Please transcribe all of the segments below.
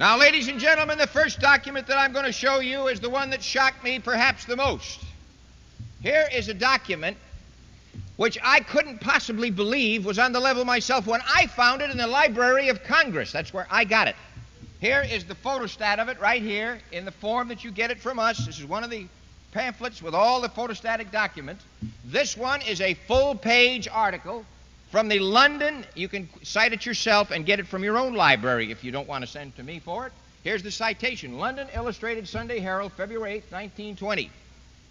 Now, ladies and gentlemen, the first document that I'm going to show you is the one that shocked me perhaps the most. Here is a document which I couldn't possibly believe was on the level myself when I found it in the Library of Congress. That's where I got it. Here is the photostat of it right here in the form that you get it from us. This is one of the pamphlets with all the photostatic documents. This one is a full page article from the London. You can cite it yourself and get it from your own library if you don't want to send to me for it. Here's the citation London Illustrated Sunday Herald, February 8, 1920.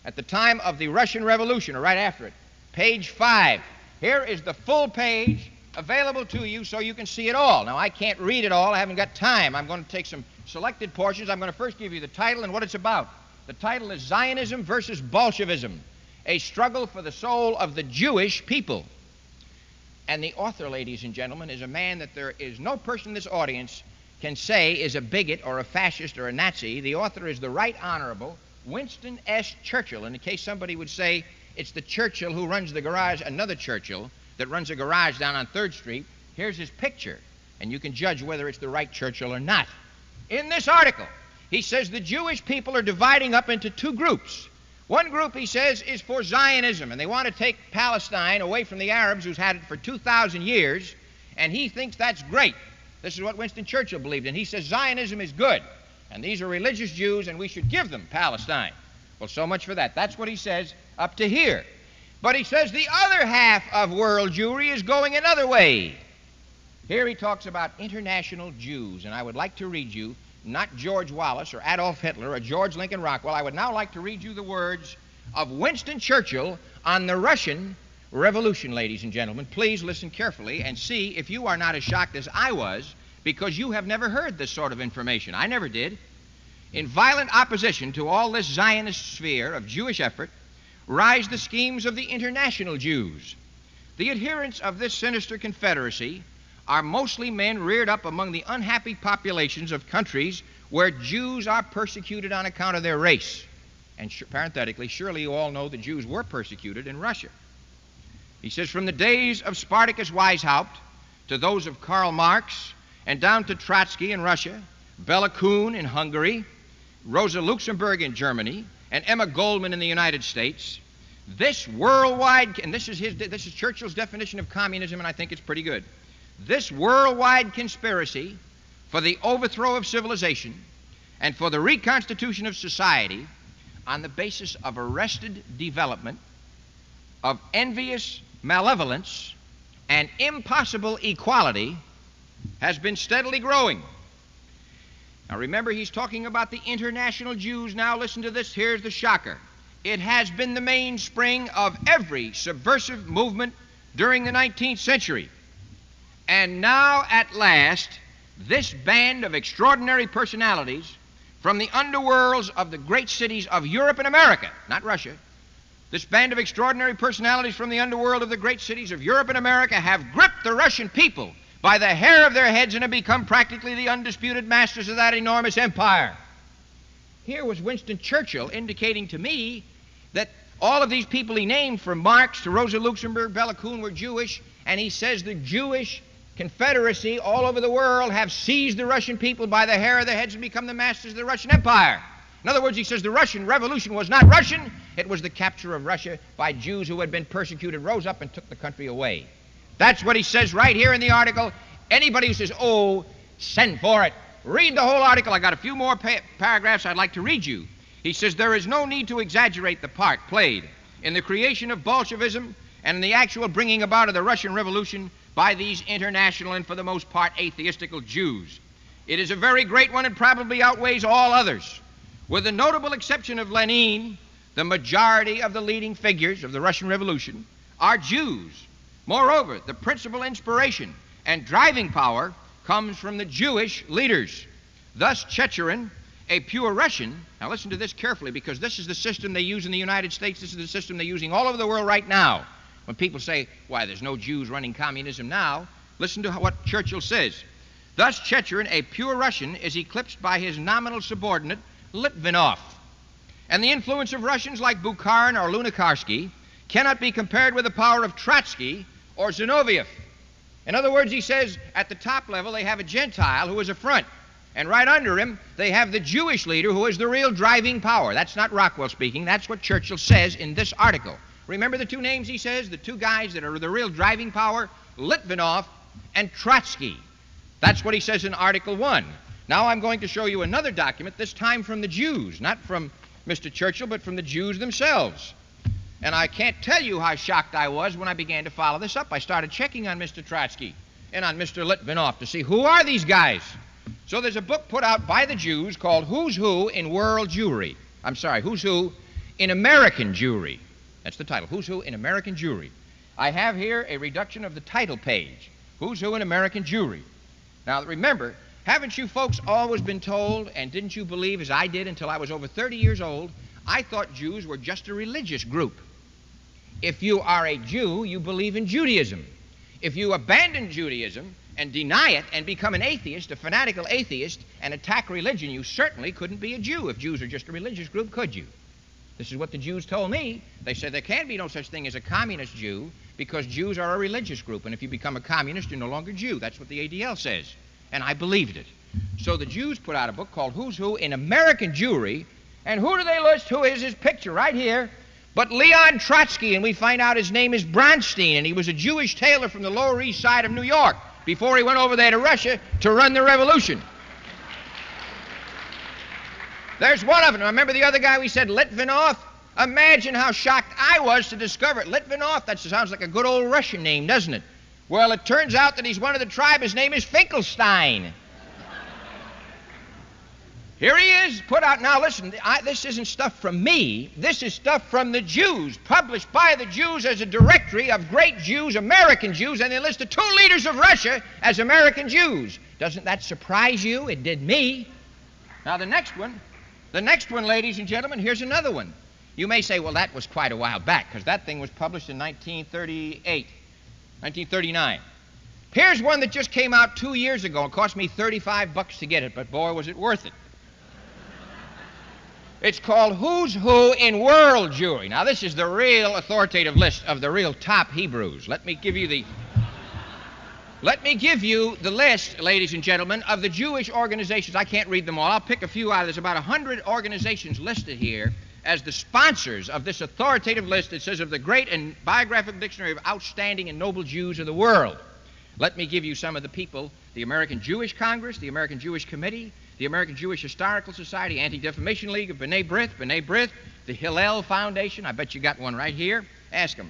At the time of the Russian Revolution, or right after it. Page 5. Here is the full page available to you so you can see it all. Now, I can't read it all, I haven't got time. I'm going to take some selected portions. I'm going to first give you the title and what it's about. The title is Zionism versus Bolshevism A Struggle for the Soul of the Jewish People. And the author, ladies and gentlemen, is a man that there is no person in this audience can say is a bigot or a fascist or a Nazi. The author is the Right Honorable Winston S. Churchill. And in case somebody would say it's the Churchill who runs the garage, another Churchill that runs a garage down on 3rd Street, here's his picture. And you can judge whether it's the right Churchill or not. In this article, he says the Jewish people are dividing up into two groups. One group, he says, is for Zionism, and they want to take Palestine away from the Arabs who's had it for 2,000 years, and he thinks that's great. This is what Winston Churchill believed, and he says Zionism is good, and these are religious Jews, and we should give them Palestine. Well, so much for that. That's what he says up to here. But he says the other half of world Jewry is going another way. Here he talks about international Jews, and I would like to read you not George Wallace or Adolf Hitler or George Lincoln Rockwell. I would now like to read you the words of Winston Churchill on the Russian Revolution, ladies and gentlemen. Please listen carefully and see if you are not as shocked as I was because you have never heard this sort of information. I never did. In violent opposition to all this Zionist sphere of Jewish effort, rise the schemes of the international Jews. The adherents of this sinister confederacy are mostly men reared up among the unhappy populations of countries where Jews are persecuted on account of their race. And parenthetically, surely you all know the Jews were persecuted in Russia. He says, from the days of Spartacus Weishaupt to those of Karl Marx and down to Trotsky in Russia, Bela Kun in Hungary, Rosa Luxemburg in Germany, and Emma Goldman in the United States, this worldwide, and this is, his, this is Churchill's definition of communism, and I think it's pretty good. This worldwide conspiracy for the overthrow of civilization and for the reconstitution of society on the basis of arrested development, of envious malevolence, and impossible equality has been steadily growing. Now remember, he's talking about the international Jews. Now listen to this. Here's the shocker. It has been the mainspring of every subversive movement during the 19th century. And now, at last, this band of extraordinary personalities from the underworlds of the great cities of Europe and America, not Russia, this band of extraordinary personalities from the underworld of the great cities of Europe and America have gripped the Russian people by the hair of their heads and have become practically the undisputed masters of that enormous empire. Here was Winston Churchill indicating to me that all of these people he named, from Marx to Rosa Luxemburg, Bela Kun, were Jewish, and he says the Jewish confederacy all over the world have seized the Russian people by the hair of their heads and become the masters of the Russian Empire. In other words, he says the Russian Revolution was not Russian, it was the capture of Russia by Jews who had been persecuted, rose up and took the country away. That's what he says right here in the article. Anybody who says, oh, send for it, read the whole article. I got a few more pa- paragraphs I'd like to read you. He says there is no need to exaggerate the part played in the creation of Bolshevism and in the actual bringing about of the Russian Revolution by these international and for the most part atheistical Jews. It is a very great one and probably outweighs all others. With the notable exception of Lenin, the majority of the leading figures of the Russian Revolution are Jews. Moreover, the principal inspiration and driving power comes from the Jewish leaders. Thus, Chicherin, a pure Russian, now listen to this carefully because this is the system they use in the United States, this is the system they're using all over the world right now. When people say, why, there's no Jews running communism now, listen to what Churchill says. Thus, Chicherin, a pure Russian, is eclipsed by his nominal subordinate, Litvinov. And the influence of Russians like Bukharin or Lunacharsky cannot be compared with the power of Trotsky or Zinoviev. In other words, he says at the top level they have a Gentile who is a front. And right under him, they have the Jewish leader who is the real driving power. That's not Rockwell speaking. That's what Churchill says in this article. Remember the two names he says? The two guys that are the real driving power? Litvinov and Trotsky. That's what he says in Article 1. Now I'm going to show you another document, this time from the Jews, not from Mr. Churchill, but from the Jews themselves. And I can't tell you how shocked I was when I began to follow this up. I started checking on Mr. Trotsky and on Mr. Litvinov to see who are these guys. So there's a book put out by the Jews called Who's Who in World Jewry. I'm sorry, Who's Who in American Jewry. That's the title. Who's Who in American Jewry. I have here a reduction of the title page. Who's Who in American Jewry. Now remember, haven't you folks always been told, and didn't you believe, as I did until I was over 30 years old, I thought Jews were just a religious group. If you are a Jew, you believe in Judaism. If you abandon Judaism and deny it and become an atheist, a fanatical atheist, and attack religion, you certainly couldn't be a Jew. If Jews are just a religious group, could you? This is what the Jews told me. They said there can't be no such thing as a communist Jew because Jews are a religious group, and if you become a communist, you're no longer Jew. That's what the ADL says. And I believed it. So the Jews put out a book called Who's Who in American Jewry, and who do they list? Who is his picture right here? But Leon Trotsky, and we find out his name is Bronstein, and he was a Jewish tailor from the Lower East Side of New York before he went over there to Russia to run the revolution. There's one of them. Remember the other guy we said, Litvinov? Imagine how shocked I was to discover it. Litvinov, that sounds like a good old Russian name, doesn't it? Well, it turns out that he's one of the tribe. His name is Finkelstein. Here he is, put out. Now, listen, I, this isn't stuff from me. This is stuff from the Jews, published by the Jews as a directory of great Jews, American Jews, and they listed two leaders of Russia as American Jews. Doesn't that surprise you? It did me. Now, the next one, the next one, ladies and gentlemen, here's another one. You may say, well, that was quite a while back, because that thing was published in 1938, 1939. Here's one that just came out two years ago. It cost me 35 bucks to get it, but boy, was it worth it. It's called Who's Who in World Jewry. Now, this is the real authoritative list of the real top Hebrews. Let me give you the. Let me give you the list, ladies and gentlemen, of the Jewish organizations. I can't read them all. I'll pick a few out. There's about 100 organizations listed here as the sponsors of this authoritative list. It says of the great and biographical dictionary of outstanding and noble Jews of the world. Let me give you some of the people the American Jewish Congress, the American Jewish Committee, the American Jewish Historical Society, Anti Defamation League of B'nai B'rith, B'nai B'rith, the Hillel Foundation. I bet you got one right here. Ask them.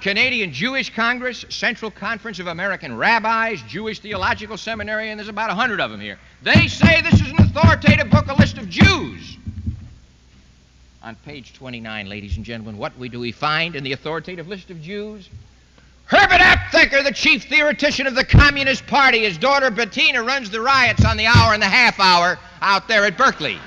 Canadian Jewish Congress, Central Conference of American Rabbis, Jewish Theological Seminary, and there's about a hundred of them here. They say this is an authoritative book, a list of Jews. On page 29, ladies and gentlemen, what we do we find in the authoritative list of Jews? Herbert Aptheker, the chief theoretician of the Communist Party, his daughter Bettina runs the riots on the hour and the half hour out there at Berkeley.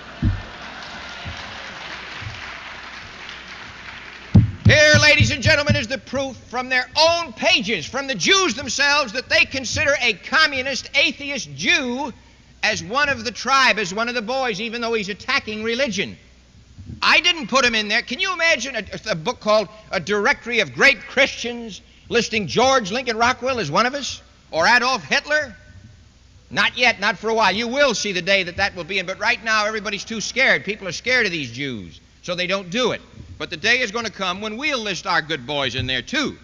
Here, ladies and gentlemen, is the proof from their own pages, from the Jews themselves, that they consider a communist atheist Jew as one of the tribe, as one of the boys, even though he's attacking religion. I didn't put him in there. Can you imagine a, a book called A Directory of Great Christians listing George Lincoln Rockwell as one of us? Or Adolf Hitler? Not yet, not for a while. You will see the day that that will be in, but right now everybody's too scared. People are scared of these Jews, so they don't do it. But the day is going to come when we'll list our good boys in there too.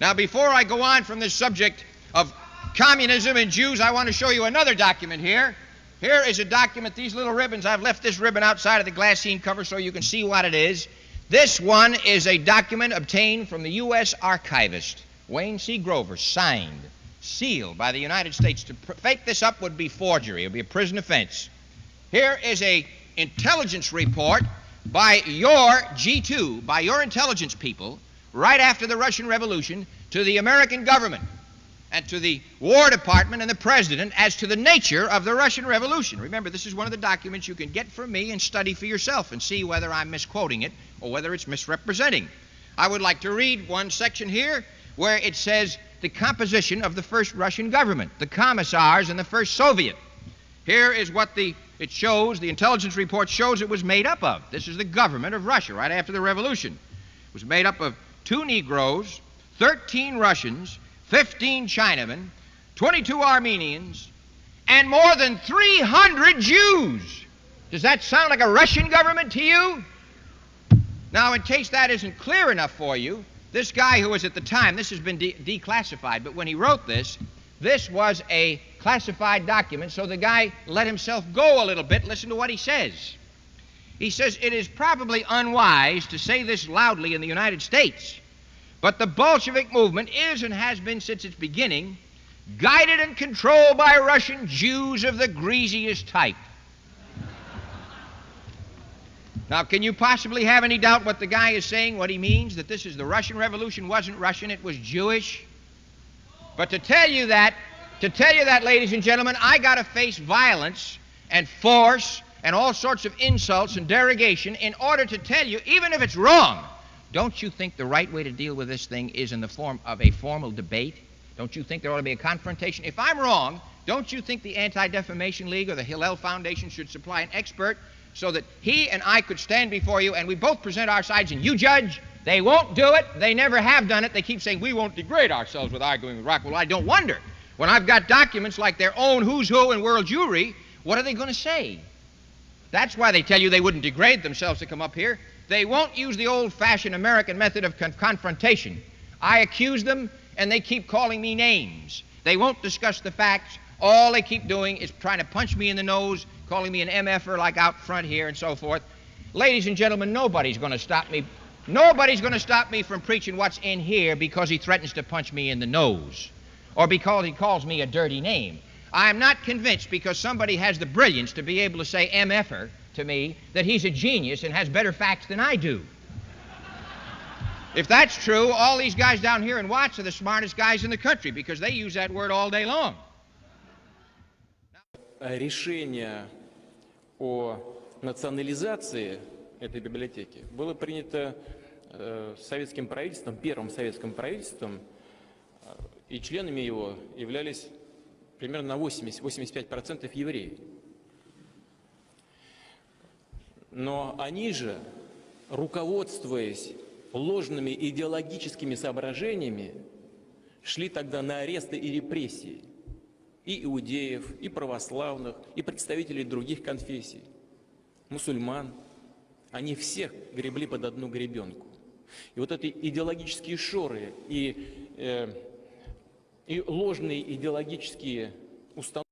Now, before I go on from this subject of communism and Jews, I want to show you another document here. Here is a document, these little ribbons. I've left this ribbon outside of the glassine cover so you can see what it is. This one is a document obtained from the U.S. archivist, Wayne C. Grover, signed, sealed by the United States. To fake this up would be forgery. It would be a prison offense. Here is a intelligence report by your G2, by your intelligence people, right after the Russian Revolution, to the American government and to the War Department and the President as to the nature of the Russian Revolution. Remember, this is one of the documents you can get from me and study for yourself and see whether I'm misquoting it or whether it's misrepresenting. I would like to read one section here where it says the composition of the first Russian government, the commissars and the first Soviet. Here is what the it shows, the intelligence report shows it was made up of. This is the government of Russia right after the revolution. It was made up of two Negroes, 13 Russians, 15 Chinamen, 22 Armenians, and more than 300 Jews. Does that sound like a Russian government to you? Now, in case that isn't clear enough for you, this guy who was at the time, this has been de- declassified, but when he wrote this, this was a classified document, so the guy let himself go a little bit. Listen to what he says. He says, It is probably unwise to say this loudly in the United States, but the Bolshevik movement is and has been since its beginning guided and controlled by Russian Jews of the greasiest type. Now, can you possibly have any doubt what the guy is saying, what he means? That this is the Russian Revolution wasn't Russian, it was Jewish? But to tell you that, to tell you that, ladies and gentlemen, I got to face violence and force and all sorts of insults and derogation in order to tell you, even if it's wrong, don't you think the right way to deal with this thing is in the form of a formal debate? Don't you think there ought to be a confrontation? If I'm wrong, don't you think the Anti Defamation League or the Hillel Foundation should supply an expert so that he and I could stand before you and we both present our sides and you judge? They won't do it. They never have done it. They keep saying we won't degrade ourselves with arguing with Rock. Well, I don't wonder. When I've got documents like their own who's who and world Jewry, what are they going to say? That's why they tell you they wouldn't degrade themselves to come up here. They won't use the old fashioned American method of con- confrontation. I accuse them, and they keep calling me names. They won't discuss the facts. All they keep doing is trying to punch me in the nose, calling me an MFer like out front here and so forth. Ladies and gentlemen, nobody's going to stop me. Nobody's going to stop me from preaching what's in here because he threatens to punch me in the nose or because he calls me a dirty name. I am not convinced because somebody has the brilliance to be able to say MFer to me that he's a genius and has better facts than I do. If that's true, all these guys down here in Watts are the smartest guys in the country because they use that word all day long. Решение о национализации этой библиотеки было принято э, советским правительством, первым советским правительством, э, и членами его являлись примерно на 80-85% евреи. Но они же, руководствуясь ложными идеологическими соображениями, шли тогда на аресты и репрессии и иудеев, и православных, и представителей других конфессий, мусульман. Они всех гребли под одну гребенку. И вот эти идеологические шоры и, э, и ложные идеологические установки,